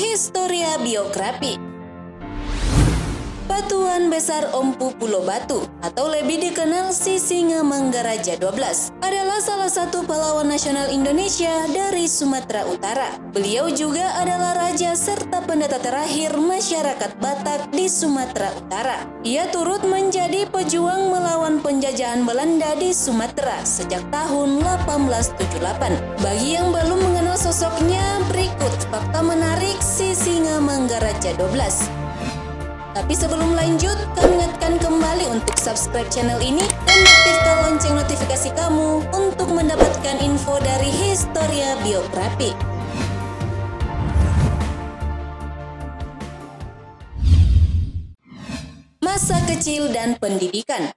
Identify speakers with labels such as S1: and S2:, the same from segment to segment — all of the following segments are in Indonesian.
S1: Historia Biografi. Batuan Besar Ompu Pulau Batu atau lebih dikenal si Singa Manggaraja 12 adalah salah satu pahlawan nasional Indonesia dari Sumatera Utara. Beliau juga adalah raja serta pendeta terakhir masyarakat Batak di Sumatera Utara. Ia turut menjadi pejuang melawan penjajahan Belanda di Sumatera sejak tahun 1878. Bagi yang belum mengenal sosoknya, berikut fakta menarik si Singa Manggaraja 12. Tapi sebelum lanjut, kami ingatkan kembali untuk subscribe channel ini dan aktifkan lonceng notifikasi kamu untuk mendapatkan info dari Historia Biografi. Masa kecil dan pendidikan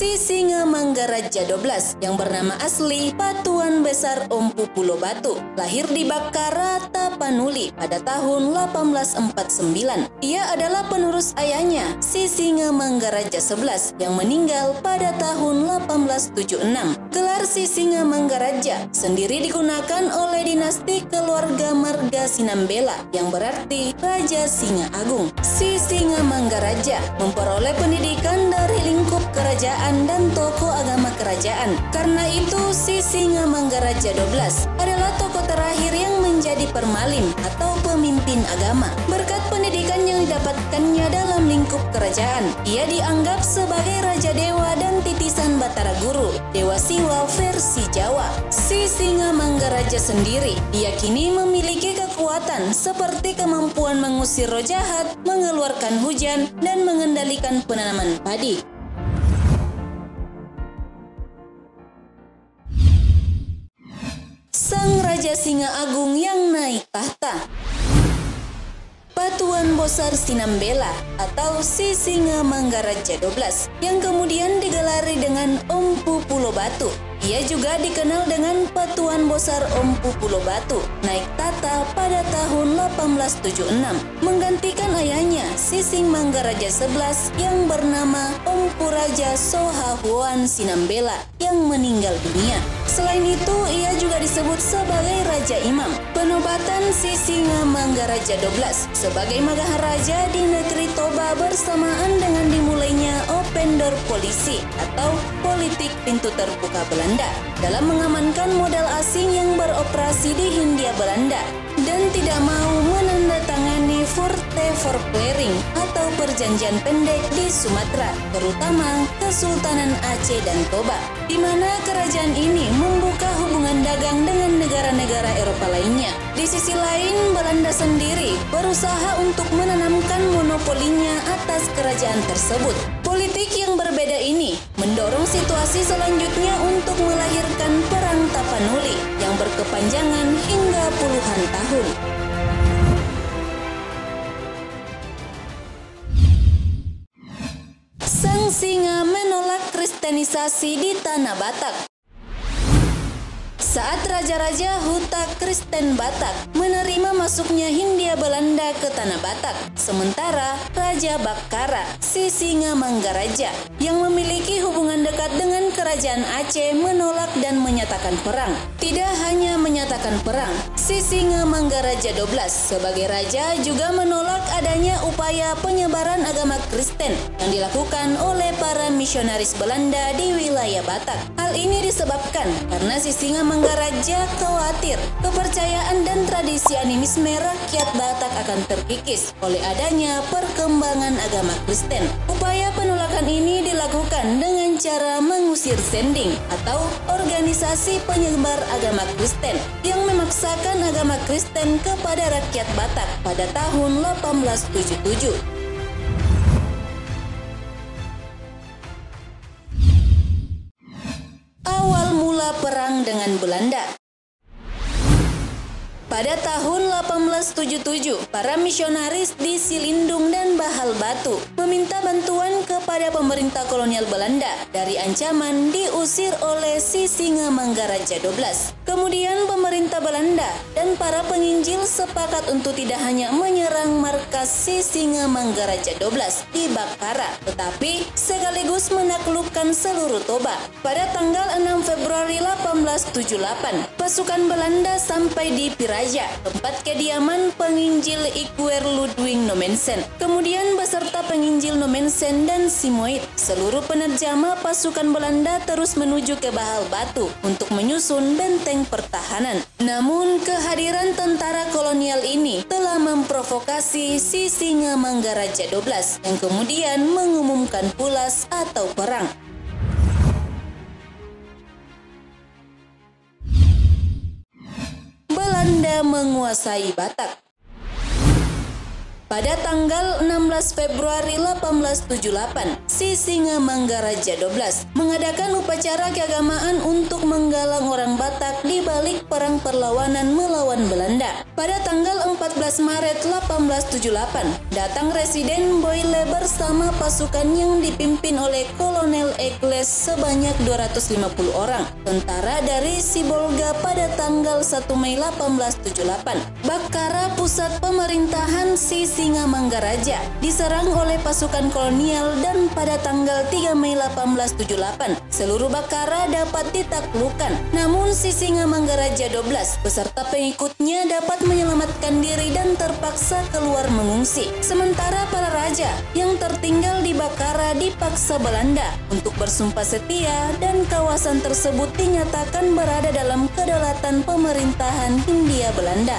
S1: Si Singa Manggaraja 12 yang bernama asli Patuan Besar Ompu Pulau Batu lahir di Bakara, Tapanuli pada tahun 1849. Ia adalah penerus ayahnya Si Singa Manggaraja 11 yang meninggal pada tahun 1876. Gelar Si Singa Manggaraja sendiri digunakan oleh dinasti keluarga Marga Sinambela yang berarti Raja Singa Agung. Si Singa Manggaraja memperoleh pendidikan dari lingkup kerajaan dan tokoh agama kerajaan. Karena itu, si Singa Manggaraja 12 adalah tokoh terakhir yang menjadi permalim atau pemimpin agama. Berkat pendidikan yang didapatkannya dalam lingkup kerajaan, ia dianggap sebagai Raja Dewa dan titisan Batara Guru, Dewa Siwa versi Jawa. Si Singa Manggaraja sendiri diyakini memiliki kekuatan seperti kemampuan mengusir roh jahat, mengeluarkan hujan, dan mengendalikan penanaman padi. Sang Raja Singa Agung yang naik tahta. Batuan Bosar Sinambela atau Si Singa Manggaraja 12 yang kemudian digelari dengan Ompu Pulau Batu ia juga dikenal dengan Patuan Bosar Ompu Pulau Batu, naik tata pada tahun 1876, menggantikan ayahnya Sising Manggaraja 11 yang bernama Ompu Raja Sohahuan Sinambela yang meninggal dunia. Selain itu, ia disebut sebagai Raja Imam. Penobatan Sisinga Manggaraja 12 sebagai Magaharaja di negeri Toba bersamaan dengan dimulainya Open Door Polisi atau Politik Pintu Terbuka Belanda dalam mengamankan modal asing yang beroperasi di Hindia Belanda dan tidak mau Forte Forclaring atau perjanjian pendek di Sumatera, terutama Kesultanan Aceh dan Toba, di mana kerajaan ini membuka hubungan dagang dengan negara-negara Eropa lainnya. Di sisi lain, Belanda sendiri berusaha untuk menanamkan monopolinya atas kerajaan tersebut. Politik yang berbeda ini mendorong situasi selanjutnya untuk melahirkan Perang Tapanuli yang berkepanjangan hingga puluhan tahun. Singa menolak kristenisasi di tanah Batak saat Raja-Raja Huta Kristen Batak menerima masuknya Hindia Belanda ke tanah Batak. Sementara Raja Bakara, si Singa Manggaraja, yang memiliki hubungan dekat dengan Kerajaan Aceh menolak dan menyatakan perang. Tidak hanya menyatakan perang, si Singa Manggaraja 12 sebagai raja juga menolak adanya upaya penyebaran agama Kristen yang dilakukan oleh para misionaris Belanda di wilayah Batak. Hal ini disebabkan karena si Singa Manggaraja khawatir kepercayaan dan tradisi animisme rakyat Batak akan terkikis oleh adanya perkembangan agama Kristen. Upaya penolakan ini dilakukan dengan cara mengusir sending atau organisasi penyebar agama Kristen yang memaksakan agama Kristen kepada rakyat Batak pada tahun 1877. Perang dengan Belanda. Pada tahun 1877, para misionaris di Silindung dan Bahal Batu meminta bantuan kepada pemerintah kolonial Belanda dari ancaman diusir oleh si Singa Manggaraja 12. Kemudian pemerintah Belanda dan para penginjil sepakat untuk tidak hanya menyerang markas Sisinga Manggaraja 12 di Bakara, tetapi sekaligus menaklukkan seluruh Toba. Pada tanggal 6 Februari 1878, pasukan Belanda sampai di Piraja, tempat kediaman penginjil Ikwer Ludwig Nomensen. Kemudian beserta penginjil Nomensen dan Simoid, seluruh penerjama pasukan Belanda terus menuju ke Bahal Batu untuk menyusun benteng pertahanan. Namun kehadiran tentara kolonial ini telah memprovokasi si Singa Manggaraja 12 yang kemudian mengumumkan pulas atau perang. Menguasai Batak pada tanggal 16 Februari 1878, Sisinga Manggaraja 12 mengadakan upacara keagamaan untuk menggalang orang Batak di balik perang perlawanan melawan Belanda. Pada tanggal 14 Maret 1878, datang Residen Boyle bersama pasukan yang dipimpin oleh Kolonel Ekles sebanyak 250 orang, tentara dari Sibolga pada tanggal 1 Mei 1878. Bakara pusat pemerintahan Sisinga Singa Manggaraja diserang oleh pasukan kolonial dan pada tanggal 3 Mei 1878 seluruh Bakara dapat ditaklukkan. Namun si Singa Manggaraja 12 beserta pengikutnya dapat menyelamatkan diri dan terpaksa keluar mengungsi. Sementara para raja yang tertinggal di Bakara dipaksa Belanda untuk bersumpah setia dan kawasan tersebut dinyatakan berada dalam kedaulatan pemerintahan Hindia Belanda.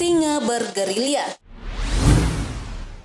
S1: Sang singa bergerilya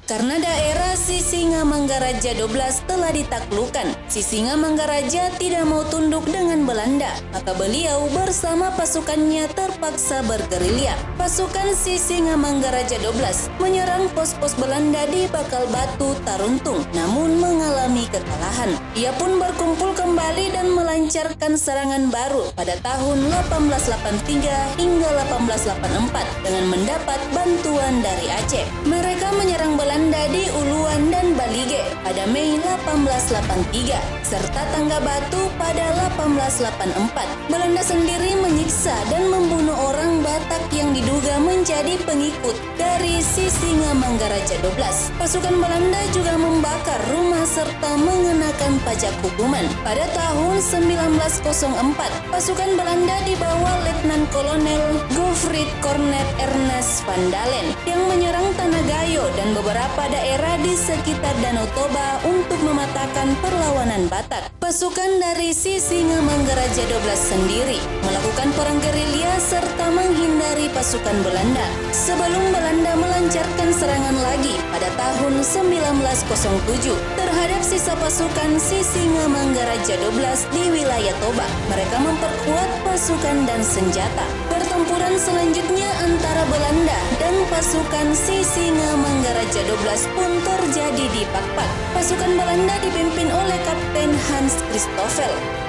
S1: karena daerah Sisinga Manggaraja 12 telah ditaklukkan, Sisinga Manggaraja tidak mau tunduk dengan Belanda, maka beliau bersama pasukannya terpaksa bergerilya. Pasukan Sisinga Manggaraja 12 menyerang pos-pos Belanda di Bakal Batu Taruntung, namun mengalami kekalahan. Ia pun berkumpul kembali dan melancarkan serangan baru pada tahun 1883 hingga 1884 dengan mendapat bantuan dari Aceh. Mereka menyerang Belanda di Uluan dan Balige pada Mei 1883 serta Tangga Batu pada 1884. Belanda sendiri menyiksa dan membunuh orang Batak yang diduga menjadi pengikut dari Sisinga Manggaraja 12. Pasukan Belanda juga membakar rumah serta mengenakan pajak hukuman. Pada tahun 1904, pasukan Belanda di bawah Letnan Kolonel Gottfried Cornet Ernest van Dalen yang menyerang Tanah Gayo dan beberapa daerah di sekitar Danau Toba untuk mematahkan perlawanan Batak. Pasukan dari Sisinga Manggaraja 12 sendiri melakukan perang gerilya serta menghindari pasukan Belanda sebelum Belanda melancarkan serangan lagi pada tahun 1907 terhadap sisa pasukan Sisinga Manggaraja 12 di wilayah Toba. Mereka memperkuat pasukan dan senjata. Pertempuran selanjutnya antara Belanda dan pasukan Sisinga Manggaraja 12 pun terjadi di Pakpak. Pasukan Belanda dipimpin oleh Kapten Hans Christoffel.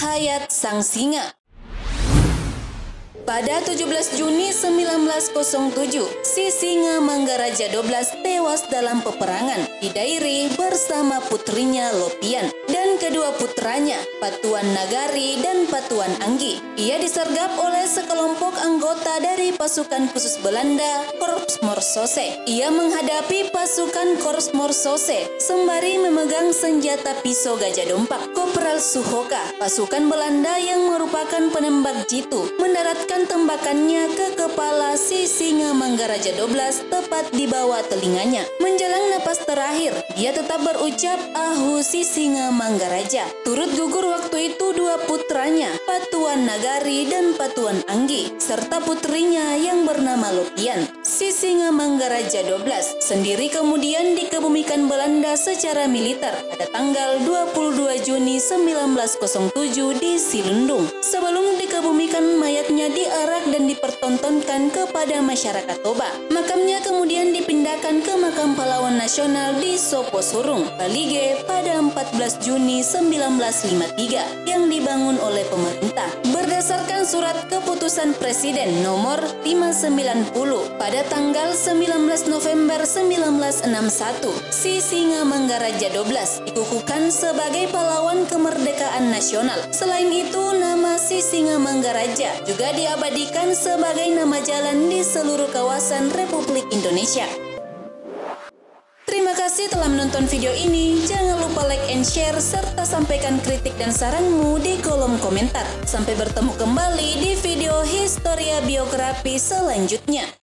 S1: Hayat sang singa pada 17 Juni 1907, si singa Manggaraja 12 tewas dalam peperangan di Dairi bersama putrinya Lopian dan kedua putranya, Patuan Nagari dan Patuan Anggi. Ia disergap oleh sekelompok anggota dari pasukan khusus Belanda, Korps Morsose. Ia menghadapi pasukan Korps Morsose sembari memegang senjata pisau gajah dompak. Kopral Suhoka, pasukan Belanda yang merupakan penembak jitu, mendaratkan tembakannya ke kepala si singa Manggaraja 12 tepat di bawah telinganya. Menjelang napas terakhir, dia tetap berucap ahu si singa Manggaraja. Turut gugur waktu itu dua putranya, Patuan Nagari dan Patuan Anggi, serta putrinya yang bernama Lopian. Sisingamangaraja 12 sendiri kemudian dikebumikan Belanda secara militer pada tanggal 22 Juni 1907 di Silundung. Sebelum dikebumikan mayatnya diarak dan dipertontonkan kepada masyarakat Toba. Makamnya kemudian dipindahkan ke makam pahlawan nasional di Soposurung, Balige pada 14 Juni 1953 yang dibangun oleh pemerintah. Berdasarkan surat keputusan Presiden nomor 590 pada tanggal 19 November 1961, si Singa Manggaraja 12 dikukuhkan sebagai pahlawan kemerdekaan nasional. Selain itu, nama si Singa Manggaraja juga diabadikan sebagai nama jalan di seluruh kawasan Republik Indonesia. Kasih telah menonton video ini. Jangan lupa like and share serta sampaikan kritik dan saranmu di kolom komentar. Sampai bertemu kembali di video Historia Biografi selanjutnya.